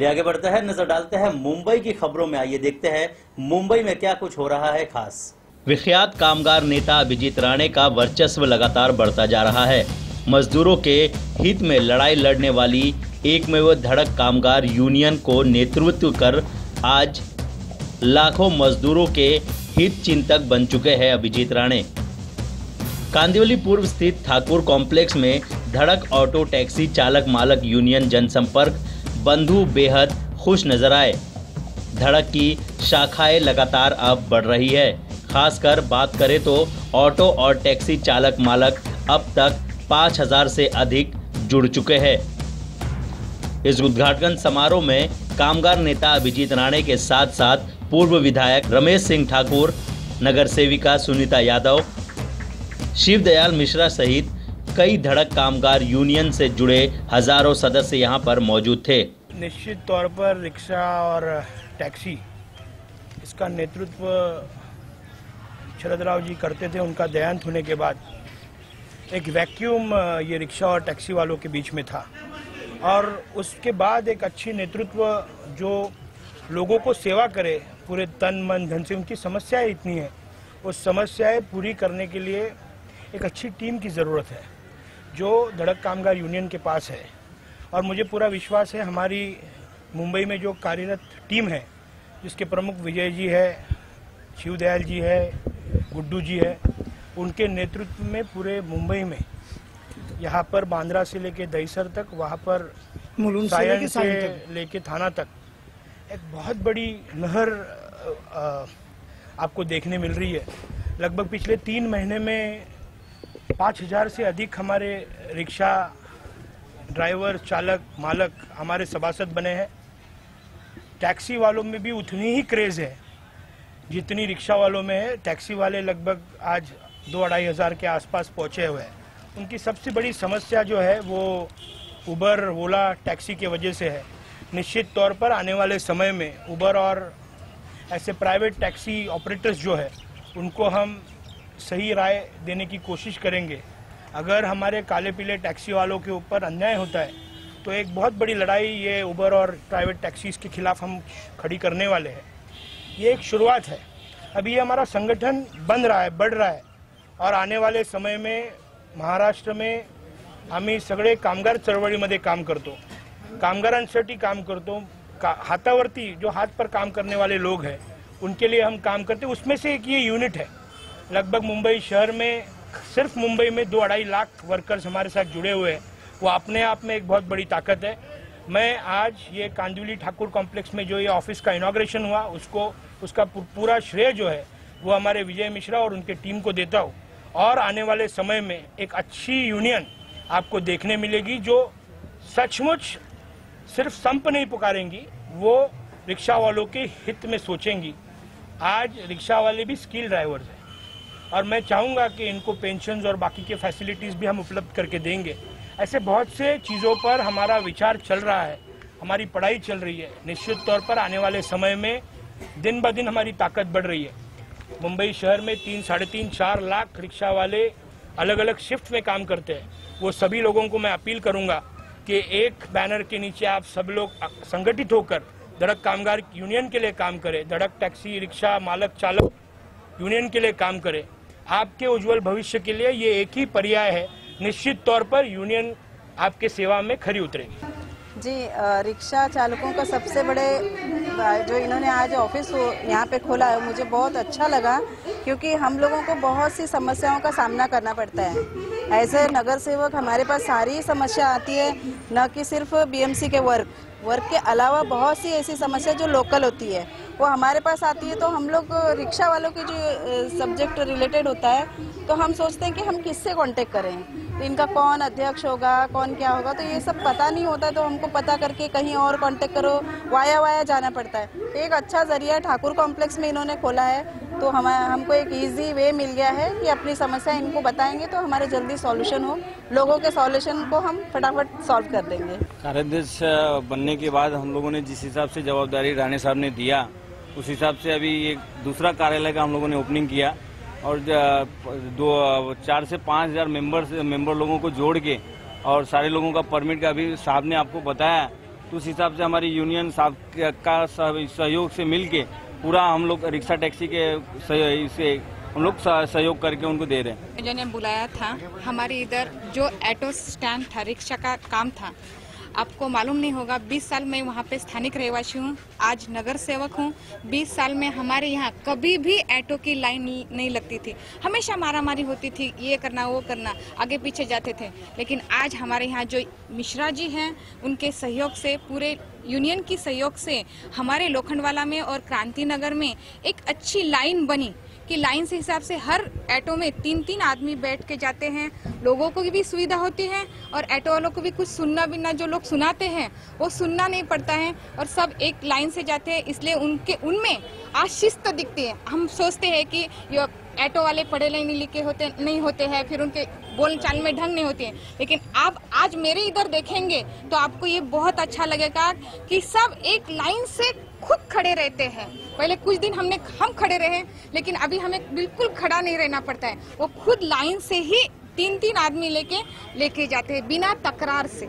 चलिए आगे बढ़ते हैं, नज़र डालते हैं मुंबई की खबरों में। आइए देखते हैं मुंबई में क्या कुछ हो रहा है खास। विख्यात कामगार नेता अभिजीत राणे का वर्चस्व लगातार बढ़ता जा रहा है। मजदूरों के हित में लड़ाई लड़ने वाली एक में एकमेव धड़क कामगार यूनियन को नेतृत्व कर आज लाखों मजदूरों के हित चिंतक बन चुके हैं अभिजीत राणे। कांदिवली पूर्व स्थित ठाकुर कॉम्प्लेक्स में धड़क ऑटो टैक्सी चालक मालक यूनियन जनसंपर्क बंधु बेहद खुश नज़र आए। धड़क की शाखाएँ लगातार अब बढ़ रही है। खासकर बात करें तो ऑटो और टैक्सी चालक मालक अब तक 5000 से अधिक जुड़ चुके हैं। इस उद्घाटन समारोह में कामगार नेता अभिजीत राणे के साथ साथ पूर्व विधायक रमेश सिंह ठाकुर, नगर सेविका सुनीता यादव शिवदयाल मिश्रा सहित कई धड़क कामगार यूनियन से जुड़े हज़ारों सदस्य यहाँ पर मौजूद थे। निश्चित तौर पर रिक्शा और टैक्सी इसका नेतृत्व शरद राव जी करते थे उनका देहांत होने के बाद। एक वैक्यूम ये रिक्शा और टैक्सी वालों के बीच में था। और उसके बाद एक अच्छी नेतृत्व जो लोगों को सेवा करे, पूरे तन, मन, धन से, उनकी समस्याएँ इतनी है, उस समस्याएँ पूरी करने के लिए एक अच्छी टीम की ज़रूरत है, जो धड़क कामगार यूनियन के पास है। और मुझे पूरा विश्वास है हमारी मुंबई में जो कार्यरत टीम है जिसके प्रमुख विजय जी है शिवदयाल जी है गुड्डू जी है उनके नेतृत्व में पूरे मुंबई में यहाँ पर बांद्रा से लेके दहीसर तक वहाँ पर सायन से लेके थाना तक एक बहुत बड़ी नहर आपको देखने मिल रही है। लगभग पिछले तीन महीने में पाँच हज़ार से अधिक हमारे रिक्शा ड्राइवर, चालक, मालक हमारे सभासद बने हैं। टैक्सी वालों में भी उतनी ही क्रेज है जितनी रिक्शा वालों में है। टैक्सी वाले लगभग आज दो अढ़ाई हज़ार के आसपास पहुँचे हुए हैं। उनकी सबसे बड़ी समस्या जो है वो उबर ओला टैक्सी के वजह से है। निश्चित तौर पर आने वाले समय में उबर और ऐसे प्राइवेट टैक्सी ऑपरेटर्स जो है, उनको हम सही राय देने की कोशिश करेंगे। अगर हमारे काले पीले टैक्सी वालों के ऊपर अन्याय होता है तो एक बहुत बड़ी लड़ाई ये उबर और प्राइवेट टैक्सीज के खिलाफ हम खड़ी करने वाले हैं। ये एक शुरुआत है। अभी ये हमारा संगठन बन रहा है, बढ़ रहा है। और आने वाले समय में महाराष्ट्र में आम्ही सगळे कामगार चळवळीमध्ये काम करतो। कामगारांसाठी काम करतो। का हाथावरती जो हाथ पर काम करने वाले लोग हैं, उनके लिए हम काम करते उसमें से एक ये यूनिट है। लगभग मुंबई शहर में सिर्फ़ मुंबई में दो अढ़ाई लाख वर्कर्स हमारे साथ जुड़े हुए हैं। वो अपने आप में एक बहुत बड़ी ताकत है। मैं आज ये कांदिवली ठाकुर कॉम्प्लेक्स में जो ये ऑफ़िस का इनाग्रेशन हुआ, उसको, उसका पूरा श्रेय जो है, वो हमारे विजय मिश्रा और उनके टीम को देता हूँ। और आने वाले समय में एक अच्छी यूनियन आपको देखने मिलेगी, जो सचमुच सिर्फ़ संप नहीं पुकारेंगी, वो रिक्शा वालों के हित में सोचेंगी। आज रिक्शा वाले भी स्किल ड्राइवर्स हैं। और मैं चाहूँगा कि इनको पेंशन और बाकी के फैसिलिटीज़ भी हम उपलब्ध करके देंगे। ऐसे बहुत से चीज़ों पर हमारा विचार चल रहा है, हमारी पढ़ाई चल रही है। निश्चित तौर पर आने वाले समय में दिन ब दिन हमारी ताकत बढ़ रही है। मुंबई शहर में तीन, साढ़े तीन, चार लाख रिक्शा वाले अलग अलग शिफ्ट में काम करते हैं। वो सभी लोगों को मैं अपील करूँगा कि एक बैनर के नीचे आप सब लोग संगठित होकर धड़क कामगार यूनियन के लिए काम करें। धड़क टैक्सी रिक्शा, मालक, चालक यूनियन के लिए काम करें। आपके उज्जवल भविष्य के लिए ये एक ही पर्याय है। निश्चित तौर पर यूनियन आपके सेवा में खरी उतरेगी जी रिक्शा चालकों का सबसे बड़े जो इन्होंने आज ऑफ़िस यहाँ पे खोला है, मुझे बहुत अच्छा लगा, क्योंकि हम लोगों को बहुत सी समस्याओं का सामना करना पड़ता है। ऐसे नगर सेवक हमारे पास सारी समस्या आती है, न कि सिर्फ़ बीएमसी के वर्क वर्क के अलावा बहुत सी ऐसी समस्या जो लोकल होती है, वो हमारे पास आती है तो हम लोग, रिक्शा वालों के जो सब्जेक्ट रिलेटेड होता है तो हम सोचते हैं कि हम किससे कांटेक्ट करें? तो इनका कौन अध्यक्ष होगा, कौन क्या होगा तो ये सब पता नहीं होता तो हमको पता करके कहीं और कांटेक्ट करो वाया वाया जाना पड़ता है। एक अच्छा ज़रिया ठाकुर कॉम्प्लेक्स में इन्होंने खोला है तो हम, हमको एक इजी वे मिल गया है कि अपनी समस्या इनको बताएँगे तो हमारे जल्दी सॉल्यूशन हो। लोगों के सॉल्यूशन को हम फटाफट सॉल्व कर देंगे। कार्याध्यक्ष बनने के बाद हम लोगों ने जिस हिसाब से जवाबदारी राणे साहब ने दिया, उस हिसाब से अभी एक दूसरा कार्यालय का हम लोगों ने ओपनिंग किया और दो चार से पाँच हज़ार मेंबर मेंबर लोगों को जोड़ के और सारे लोगों का परमिट का अभी साहब ने आपको बताया। तो उस हिसाब से हमारी यूनियन साहब का सहयोग से मिल के पूरा हम लोग रिक्शा टैक्सी के से हम लोग सहयोग करके उनको दे रहे हैं। जो ने बुलाया था, हमारे इधर जो ऑटो स्टैंड था, रिक्शा का काम था, आपको मालूम नहीं होगा 20 साल में वहाँ पे स्थानिक रहवासी हूँ, आज नगर सेवक हूँ। 20 साल में हमारे यहाँ कभी भी ऑटो की लाइन नहीं लगती थी। हमेशा मारामारी होती थी, ये करना, वो करना, आगे पीछे जाते थे। लेकिन आज हमारे यहाँ जो मिश्रा जी हैं, उनके सहयोग से पूरे यूनियन की सहयोग से हमारे लोखंडवाला में और क्रांति नगर में एक अच्छी लाइन बनी कि लाइन से हिसाब से हर ऑटो में तीन तीन आदमी बैठ के जाते हैं। लोगों को भी सुविधा होती है और ऑटो वालों को भी कुछ सुनना बिना जो लोग सुनाते हैं, वो सुनना नहीं पड़ता है और सब एक लाइन से जाते हैं, इसलिए उनके, उनमें आज शिस्त दिखती है। हम सोचते हैं कि ऑटो वाले पढ़े लिखे होते, नहीं होते हैं, फिर उनके बोल चाल में ढंग नहीं होती है। लेकिन आप आज मेरे इधर देखेंगे तो आपको ये बहुत अच्छा लगेगा कि सब एक लाइन से खुद खड़े रहते हैं। पहले कुछ दिन हमने, हम खड़े रहे, लेकिन अभी हमें बिल्कुल खड़ा नहीं रहना पड़ता है। वो खुद लाइन से ही तीन तीन आदमी लेके लेके जाते हैं, बिना तकरार से।